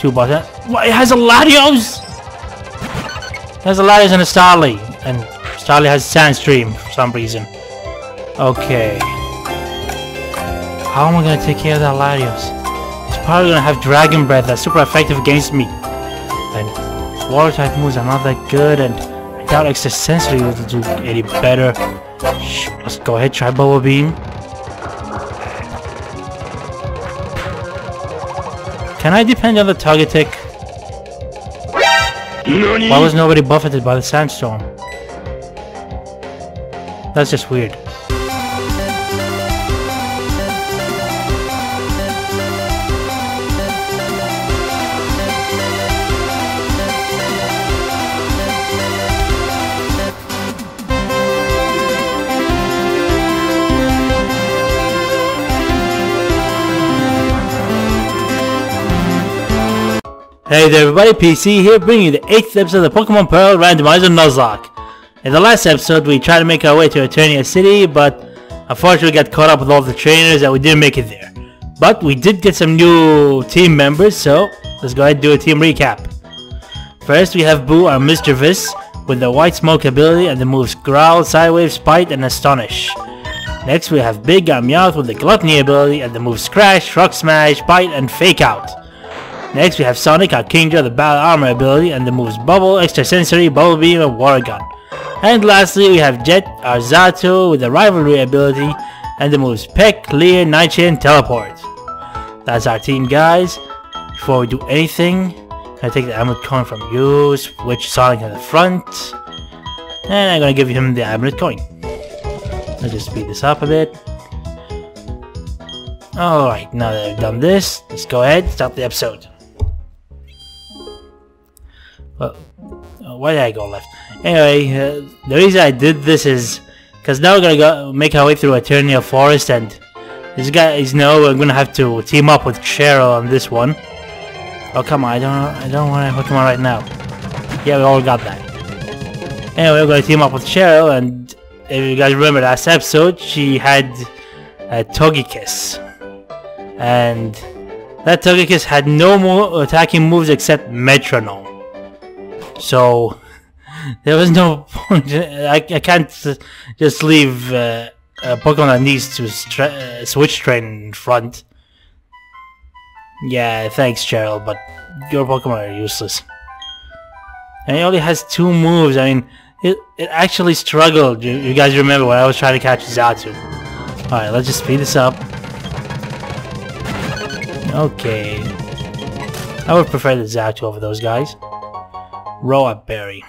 two buttons. Uh, what? It has a Latios! It has a Latios and a Starly. And Starly has Sandstream for some reason. Okay. How am I gonna take care of that Latios? It's probably gonna have Dragon Breath that's super effective against me. And Water type moves are not that good and I doubt Extra Sensory will do any better. Shh, let's go ahead, try Bubble Beam. Can I depend on the Togetic? Why was nobody buffeted by the sandstorm? That's just weird. Hey there everybody, PC here bringing you the 8th episode of the Pokemon Pearl Randomizer Nuzlocke. In the last episode we tried to make our way to Eterna City, but unfortunately got caught up with all the trainers and we didn't make it there. But we did get some new team members, so let's go ahead and do a team recap. First we have Boo, our Misdreavus, with the White Smoke ability and the moves Growl, Psywave, Spite, and Astonish. Next we have Big, our Meowth with the Gluttony ability and the moves Crash, Rock Smash, Bite, and Fake Out. Next we have Sonic, our Kingdra, the Battle Armor ability, and the moves Bubble, Extra Sensory, Bubble Beam, and Water Gun. And lastly we have Jet, our Xatu, with the Rivalry ability, and the moves Peck, Leer, Nightshade, Teleport. That's our team guys. Before we do anything, I take the Amulet Coin from you, switch Sonic in the front, and I'm gonna give him the Amulet Coin. Let's just speed this up a bit. Alright, now that I've done this, let's go ahead and start the episode. Well, uh, why did I go left? Anyway, uh, the reason I did this is because now we're gonna go make our way through Eterna Forest, and this guy is know we're gonna have to team up with Cheryl on this one. Oh come on, I don't, I don't want to Pokemon right now. Yeah, we all got that. Anyway, we're gonna team up with Cheryl, and if you guys remember last episode, she had a Togekiss, and that Togekiss had no more attacking moves except Metronome. So there was no point. I, I can't just leave uh, a Pokemon that needs to uh, switch train in front. Yeah, thanks, Cheryl, but your Pokemon are useless. And he only has two moves. I mean, it, it actually struggled. You, you guys remember when I was trying to catch Xatu. Alright, let's just speed this up. Okay. I would prefer the Xatu over those guys. Roa Berry.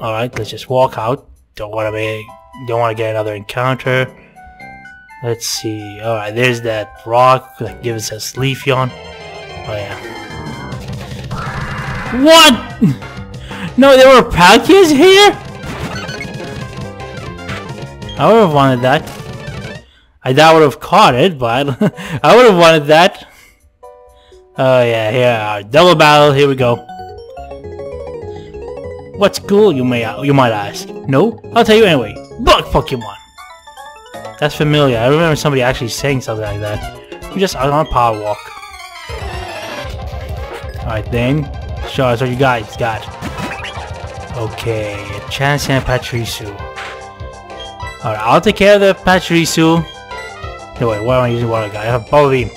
Alright, let's just walk out. Don't wanna be don't wanna get another encounter. Let's see. Alright, there's that rock that gives us Leafeon. Oh yeah. What? No, there were Palkias here? I would have wanted that. I doubt I would have caught it, but I would have wanted that. Oh yeah, here, double battle, here we go. What's cool, you may you might ask? No? I'll tell you anyway. Bug Pokemon! That's familiar. I remember somebody actually saying something like that. We just out on a power walk. Alright then. Show us what you guys got. Okay, Chansey and Pachirisu. Alright, I'll take care of the Pachirisu. No wait, why am I using water guy? I have Bubble Beam.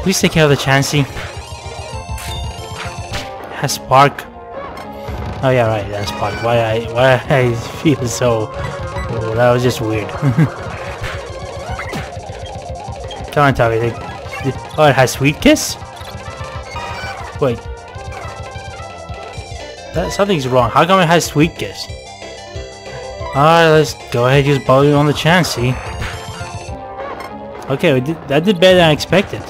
Please take care of the Chansey. Has Spark. Oh yeah, right, that's part why I why I feel so oh, that was just weird. Come on, Tommy. Oh, it has Sweet Kiss? Wait. That, something's wrong. How come it has Sweet Kiss? Alright, let's go ahead and use Bubble on the Chansey. Okay, did, that did better than I expected.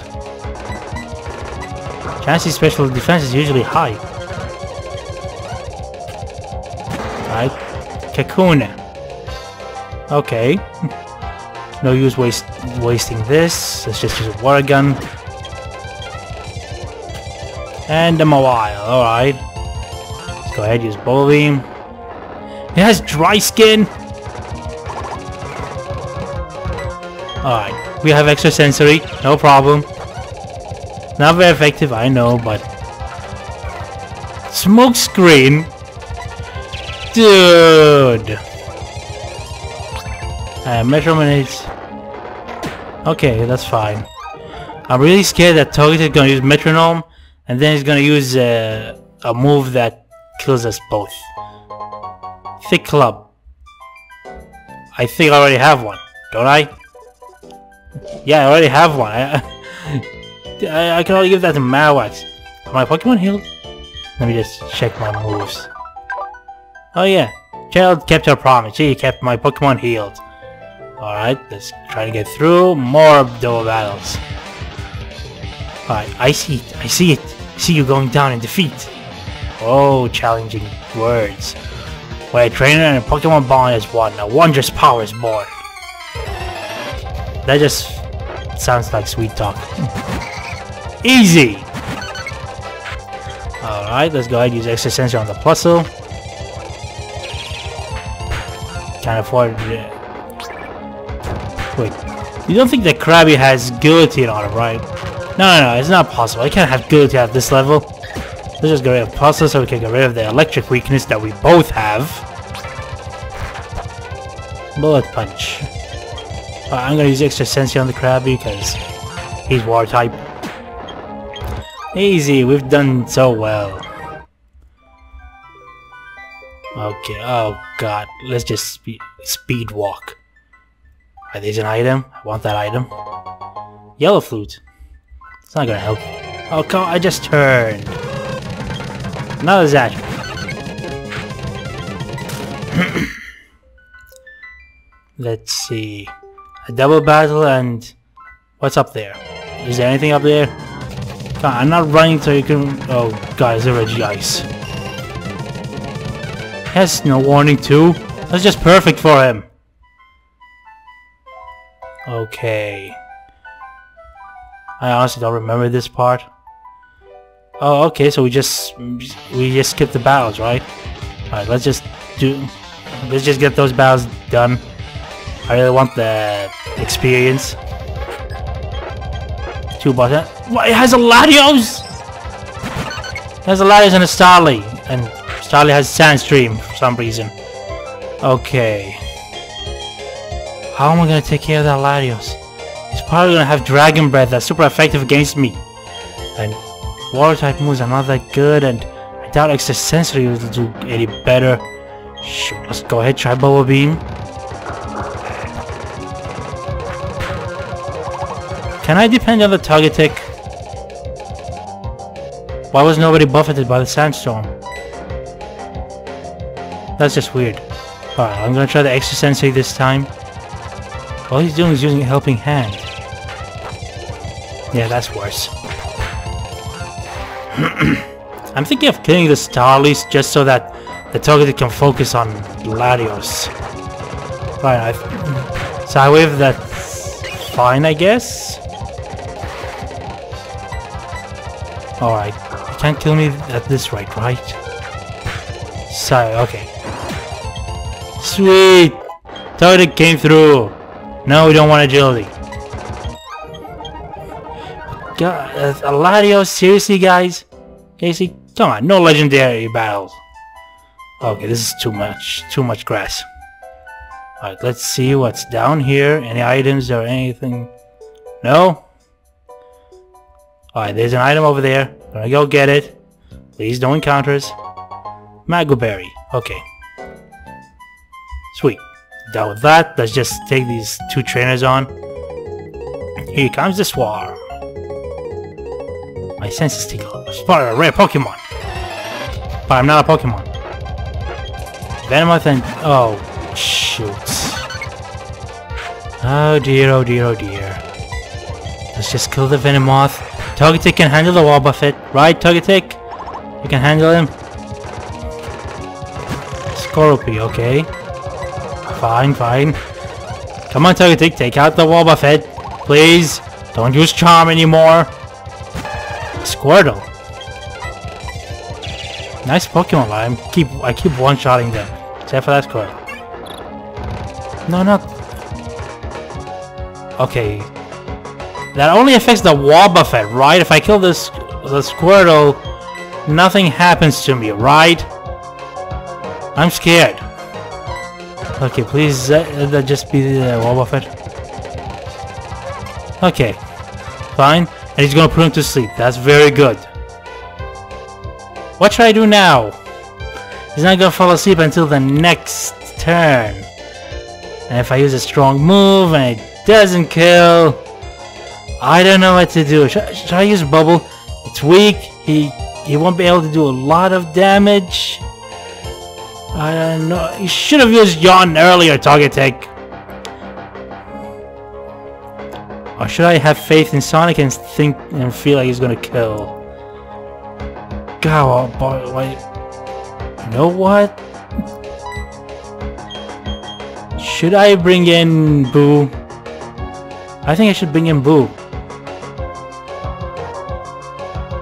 Chansey's special defense is usually high. Right? Kakuna. Okay. no use waste wasting this. Let's just use a water gun. And a Mawile. Alright. let's Go ahead, use Bubble Beam. It has dry skin! Alright. We have extra sensory. No problem. Not very effective, I know, but smoke screen? Dude! Uh, measurement is... Okay, that's fine. I'm really scared that Togetic is gonna use Metronome, and then he's gonna use uh, a move that kills us both. Thick Club. I think I already have one, don't I? Yeah, I already have one. I, I, I can only give that to Marowak. Are my Pokemon healed? Let me just check my moves. Oh yeah, Child kept her promise. She kept my Pokemon healed. Alright, let's try to get through. More double battles. Alright, I see it. I see it. I see you going down in defeat. Oh, challenging words. Where a trainer and a Pokemon bond is one, a wondrous power is born. That just sounds like sweet talk. Easy! Alright, let's go ahead and use Extra Sensor on the Plusle. Can't afford it. Wait, you don't think that Krabby has Guillotine on him, right? No, no, no, it's not possible. I can't have Guillotine at this level. Let's just get rid of Plusle so we can get rid of the electric weakness that we both have. Bullet Punch. I'm gonna use Extra Sensei on the Krabby because he's War type. Easy, we've done so well. Okay, oh god, let's just spe speed walk. Are these an item? I want that item. Yellow flute. It's not gonna help. Oh, come on, I just turned. Another that. Let's see. A double battle and... What's up there? Is there anything up there? God, I'm not running so you can... Oh god, is there Regice? Has no warning too? That's just perfect for him. Okay. I honestly don't remember this part. Oh, okay, so we just we just skip the battles, right? Alright, let's just do let's just get those battles done. I really want the experience. Two buttons. What? It has a Latios! It has a Latios and a Starly. And Starly has Sandstream for some reason. Okay. How am I gonna take care of that Latios? He's probably gonna have Dragon Breath that's super effective against me. And Water type moves are not that good and I doubt Extra Sensory will do any better. Shoot, let's go ahead, try Bubble Beam. Can I depend on the Togetic? Why was nobody buffeted by the Sandstorm? That's just weird. Alright, I'm gonna try the Extra Sensei this time. All he's doing is using a helping hand. Yeah, that's worse. I'm thinking of killing the Starlies just so that the Togetic can focus on Latios. Right, I've... So I wave that's fine, I guess? Alright, you can't kill me at this rate, right? So, okay. Sweet! Togetic came through! No, we don't want agility. God, uh, Aladio, seriously, guys? Casey, come on, no legendary battles. Okay, this is too much, too much grass. Alright, let's see what's down here. Any items or anything? No? Alright, there's an item over there. Gonna go get it. Please don't encounter us. Magoberry. Okay. Sweet. Done with that. Let's just take these two trainers on. Here comes the swarm. My senses tickle. Spot a rare Pokemon. But I'm not a Pokemon. Venomoth and... Oh, shoot. Oh dear, oh dear, oh dear. Let's just kill the Venomoth. Togetic can handle the Wobbuffet. Right, Togetic? You can handle him? Skorupi, okay. Fine, fine. Come on, Togetic, take out the Wobbuffet. Please. Don't use Charm anymore. Squirtle. Nice Pokemon, I keep I keep one-shotting them. Except for that Squirtle. No, not... Okay. That only affects the Wobbuffet, right? If I kill this the Squirtle, nothing happens to me, right? I'm scared. Okay, please uh, that just be the uh, Wobbuffet. Okay, fine. And he's gonna put him to sleep. That's very good. What should I do now? He's not gonna fall asleep until the next turn. And if I use a strong move and it doesn't kill, I don't know what to do. Should, should I use Bubble? It's weak. He he won't be able to do a lot of damage. I uh, don't know. You should have used Yawn earlier, Togetic. Or should I have faith in Sonic and think and feel like he's gonna kill? God, oh boy, wait. You know what? Should I bring in Boo? I think I should bring in Boo.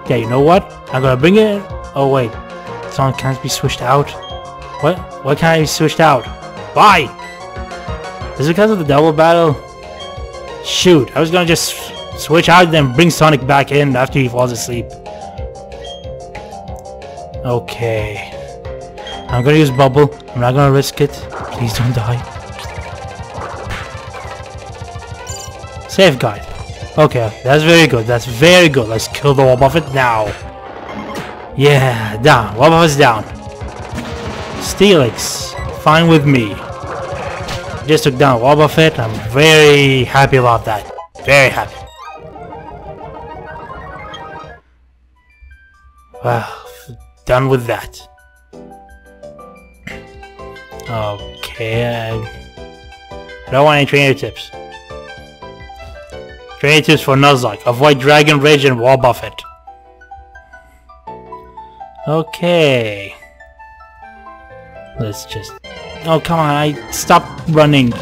Yeah, you know what? I'm gonna bring it. Oh wait, Sonic can't be switched out. What? What can't be switched out? Why? Is it because of the double battle? Shoot, I was gonna just switch out and then bring Sonic back in after he falls asleep. Okay. I'm gonna use Bubble. I'm not gonna risk it. Please don't die. Safeguard. Okay, that's very good. That's very good. Let's kill the Wobbuffet now. Yeah, down. Wobbuffet's down. Steelix, fine with me. Just took down Wobbuffet. I'm very happy about that. Very happy. Well, done with that. Okay, I, don't want any trainer tips. Trainer tips for Nuzlocke. Avoid Dragon Rage and Wobbuffet. Okay. Let's just... Oh, come on, I... Stop running.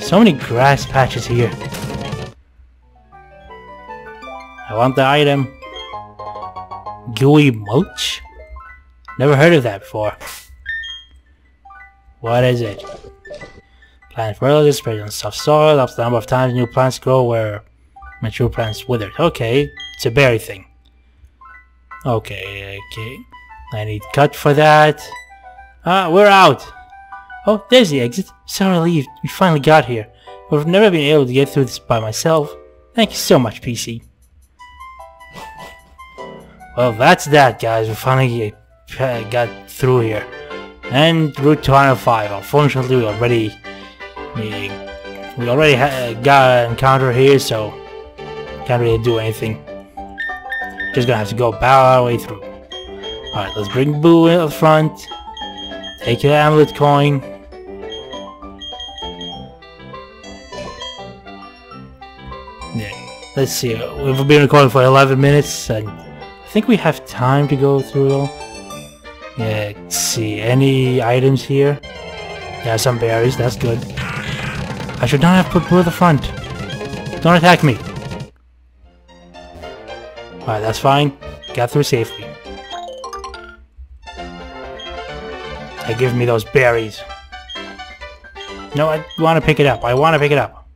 So many grass patches here. I want the item. Gooey mulch? Never heard of that before. What is it? Plant fertilizer spread on soft soil, up the number of times new plants grow where mature plants withered. Okay, it's a berry thing. Okay, okay. I need cut for that. Ah, we're out! Oh, there's the exit. So relieved we finally got here. I would have never been able to get through this by myself. Thank you so much, PC. Well, that's that, guys. We finally uh, got through here. And Route 205. Unfortunately, we already we, we already got an encounter here, so can't really do anything. Just gonna have to go bow our way through. Alright, let's bring Boo in the front. Take the amulet coin. Yeah, let's see. We've been recording for 11 minutes, and I think we have time to go through them. Yeah, let's see. Any items here? Yeah, some berries. That's good. I should not have put Boo at the front. Don't attack me. Alright, that's fine. Got through safely. Give me those berries. No, I want to pick it up. I want to pick it up.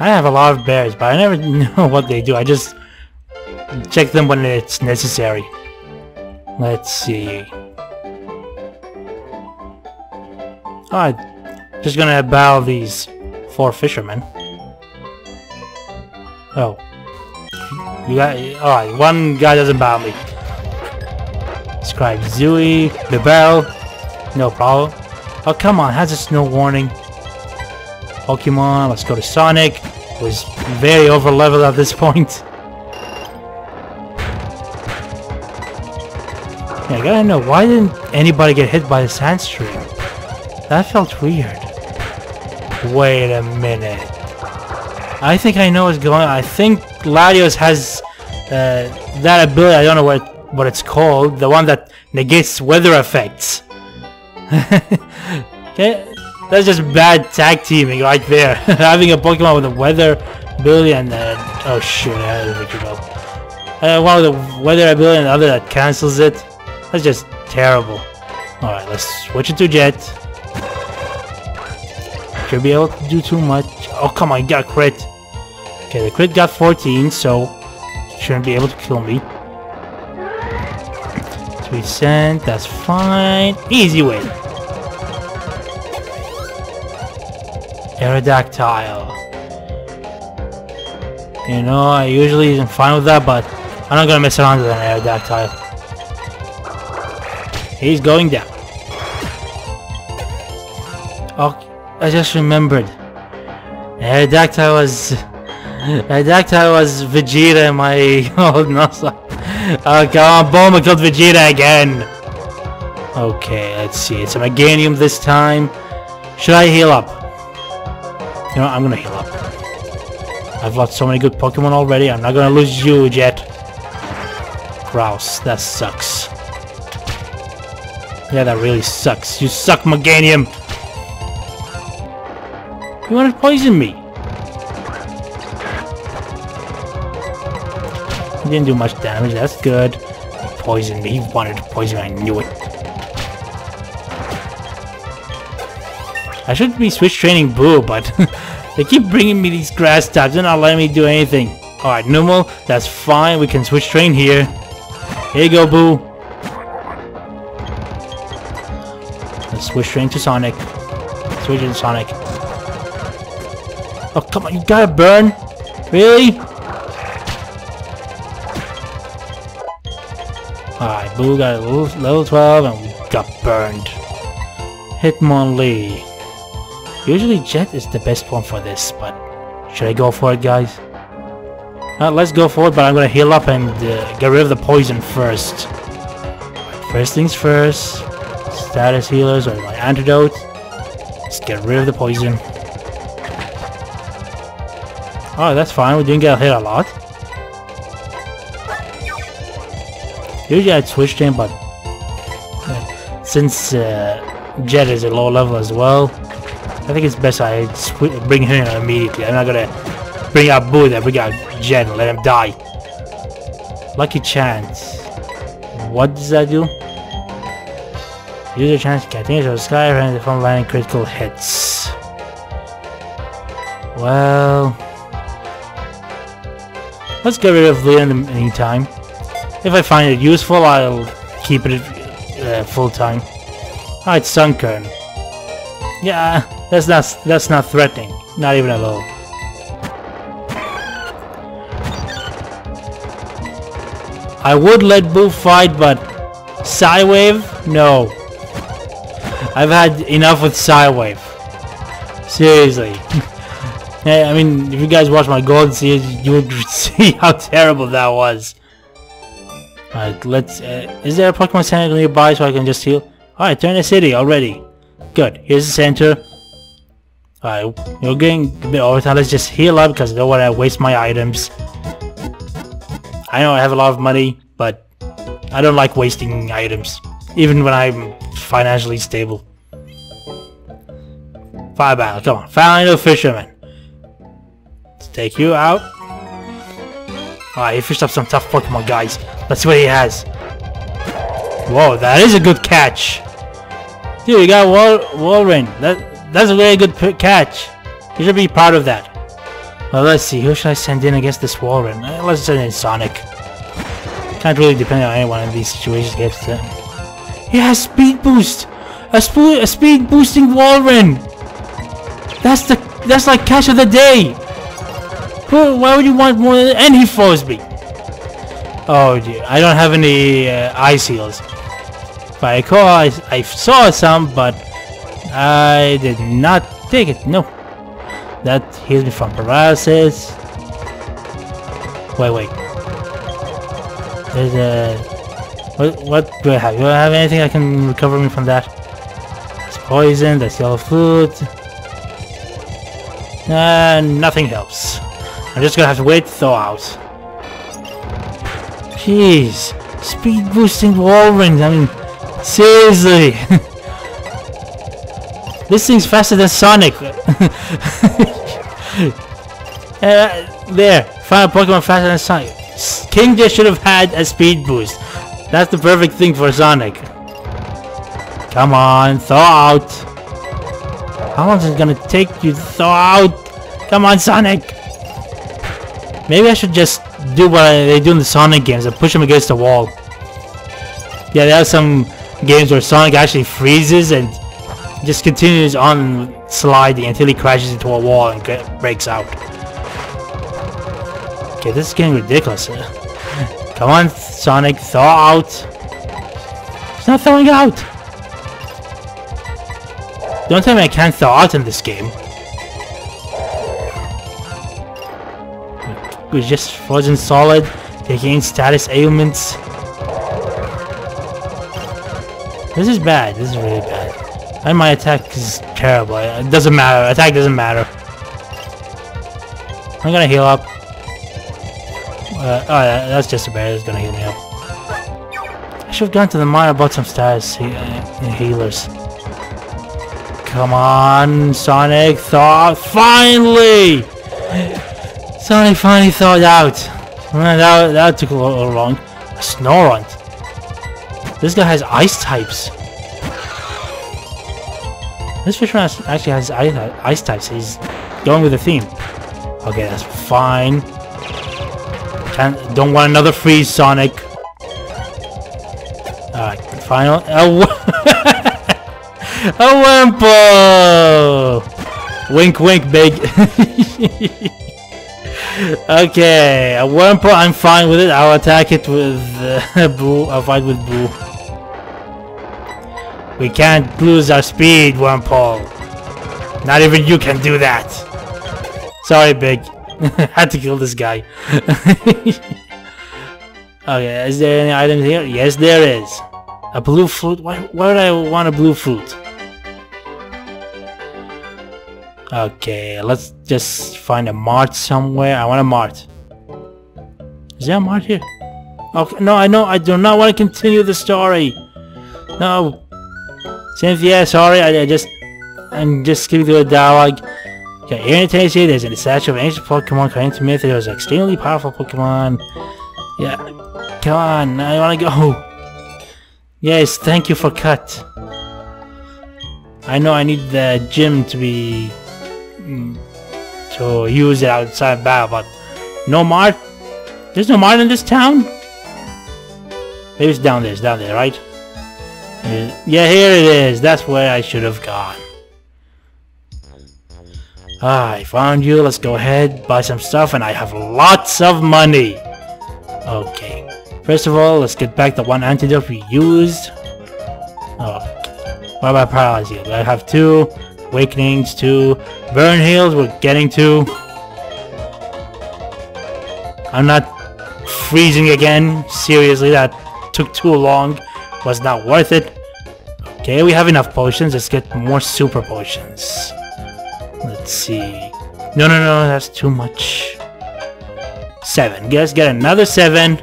I have a lot of berries, but I never know what they do. I just check them when it's necessary. Let's see. Oh, Alright, just gonna bow these four fishermen. Oh. You got alright, one guy doesn't bother me. Scribe Zooey, the bell, no problem. Oh come on, has this no warning? Pokemon, let's go to Sonic, was very over leveled at this point. Yeah, I gotta know, why didn't anybody get hit by the sandstream? That felt weird. Wait a minute. I think I know what's going on. I think Latios has uh, that ability, I don't know what, what it's called, the one that negates weather effects. okay, that's just bad tag teaming right there. Having a Pokemon with a weather ability and uh, oh shoot, I had to go. Uh, one with the weather ability and the other that cancels it. That's just terrible. Alright, let's switch it to Jet. Should be able to do too much. Oh, come on, got a crit. Okay, the crit got 14, so shouldn't be able to kill me. 3 cent, that's fine. Easy win. Aerodactyl. You know, I usually am fine with that, but I'm not gonna mess around with an Aerodactyl. He's going down. Oh, I just remembered. Aerodactyl was... Aerodactyl was Vegeta in my old NASA. Oh, come on, Bulma killed Vegeta again. Okay, let's see. It's a Meganium this time. Should I heal up? You know, I'm gonna heal up. I've lost so many good Pokemon already. I'm not gonna lose you, Jet. Grouse, that sucks. Yeah, that really sucks. You suck, Meganium. You want to poison me? He didn't do much damage, that's good. He poisoned me, he wanted to poison me, I knew it. I should be switch training Boo, but they keep bringing me these grass types, they're not letting me do anything. Alright, Numel, that's fine, we can switch train here. Here you go, Boo. Let's switch train to Sonic. Switch to Sonic. Oh, come on, you gotta burn? Really? Boo got level, level 12 and we got burned. Hitmonlee. Usually Jet is the best one for this, but should I go for it, guys? Uh, let's go for it, but I'm gonna heal up and uh, get rid of the poison first. First things first, status healers or my antidote. Let's get rid of the poison. Oh, that's fine. We didn't get hit a lot. Usually I'd switch to him, but since uh, Jet is a low level as well, I think it's best I bring him in immediately. I'm not gonna bring out Boo then bring out Jet and let him die. Lucky Chant. What does that do? Use a chance to continue the sky and from landing critical hits. Well... Let's get rid of Leon in the meantime. If I find it useful, I'll keep it uh, full time. It's Sunkern. Yeah, that's not that's not threatening. Not even a little. I would let Boo fight, but Psywave? No. I've had enough with Psywave. Seriously. I mean, if you guys watch my Golden Series, you would see how terrible that was. Alright, let's... Uh, is there a Pokemon Center nearby so I can just heal? Alright, turn the city already. Good, here's the center. Alright, you're getting a bit overtime. Let's just heal up because I don't want to waste my items. I know I have a lot of money, but I don't like wasting items. Even when I'm financially stable. Fire battle, come on. Final fisherman Let's take you out. Alright, he fished up some tough Pokemon, guys. Let's see what he has. Whoa, that is a good catch. Dude, you got Wal Walrein. That, that's a really good catch. You should be proud of that. Well, let's see. Who should I send in against this Walrein? Uh, let's send in Sonic. Can't really depend on anyone in these situations against him. He has speed boost! A, sp a speed boosting Walrein! That's the that's like catch of the day! Why would you want more? And he froze me. Oh dear, I don't have any uh, ice heals. If I I, I saw some, but I did not take it. No. That heals me from paralysis. Wait, wait. There's a... What, what do I have? Do I have anything that can recover me from that? That's poison, that's yellow food. Uh, nothing helps. I'm just gonna have to wait to thaw out. Jeez. Speed boosting Walrein, I mean, seriously. this thing's faster than Sonic. uh, there, final Pokemon faster than Sonic. King just should have had a speed boost. That's the perfect thing for Sonic. Come on, thaw out. How long is it gonna take you to thaw out? Come on, Sonic! Maybe I should just do what they do in the Sonic games and push him against the wall. Yeah, there are some games where Sonic actually freezes and just continues on sliding until he crashes into a wall and breaks out. Okay, this is getting ridiculous. Come on, Sonic, thaw out. He's not thawing out. Don't tell me I can't thaw out in this game. Was just frozen solid, taking status ailments. This is bad. This is really bad. And my attack is terrible. It doesn't matter. Attack doesn't matter. I'm gonna heal up. Uh, oh, yeah, that's just a bear that's gonna heal me up. I should have gone to the mine and bought some status he uh, healers. Come on, Sonic, Thought. Finally! Sonic finally thawed out. that, that took a little long. A. This guy has ice types. This fisherman actually has ice, types. He's going with the theme. Okay, that's fine. Can't, don't want another freeze, Sonic. Alright, final. A, a Wurmple! Wink, wink, big. okay, a Wurmple, I'm fine with it. I'll attack it with uh, Boo. I'll fight with Boo. We can't lose our speed, Wurmple. Not even you can do that. Sorry, Big. Had to kill this guy. okay, is there any item here? Yes, there is. A blue flute? Why, why would I want a blue flute? Okay, let's just find a mart somewhere. I want a mart. Is there a mart here? Okay, no, I know. I do not want to continue the story. No. Cynthia, sorry. I, I just, I'm just skipping through the dialogue. Okay, here in Tennessee, there's a statue of ancient Pokemon according to myth. It was an extremely powerful Pokemon. Yeah, come on. I want to go. Yes, thank you for cut. I know I need the gym to be to use it outside battle, but no mart? There's no mart in this town? Maybe it's down there, it's down there, right? Yeah, here it is. That's where I should have gone. Ah, I found you. Let's go ahead, buy some stuff, and I have lots of money. Okay. First of all, let's get back the one antidote we used. Oh, what about paralysis? I have two. Awakenings to Burn Heals we're getting to. I'm not freezing again. Seriously, that took too long. Was not worth it. Okay, we have enough potions. Let's get more super potions. Let's see. No, no, no, that's too much. Seven. Let's get another seven.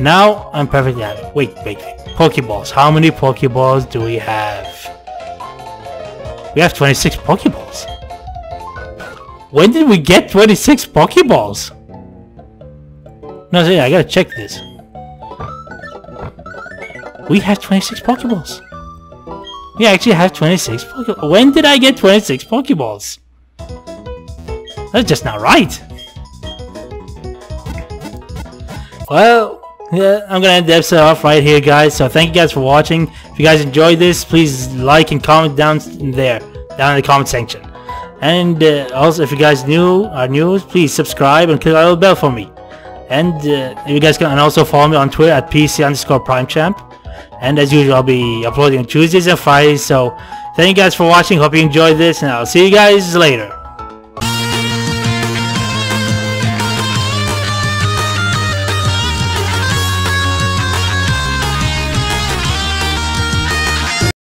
Now, I'm perfectly happy. Wait, wait, wait. Pokeballs. How many Pokeballs do we have? We have 26 Pokeballs. When did we get 26 Pokeballs? No, see, I gotta check this. We have 26 Pokeballs. We actually have 26 Pokeballs. When did I get 26 Pokeballs? That's just not right. Well, yeah, I'm gonna end the episode off right here, guys. So thank you guys for watching. If you guys enjoyed this, please like and comment down there, down in the comment section. And uh, also, if you guys new are new, please subscribe and click the little bell for me. And uh, you guys can also follow me on Twitter at PC underscore Prime Champ. And as usual, I'll be uploading on Tuesdays and Fridays. So thank you guys for watching. Hope you enjoyed this, and I'll see you guys later.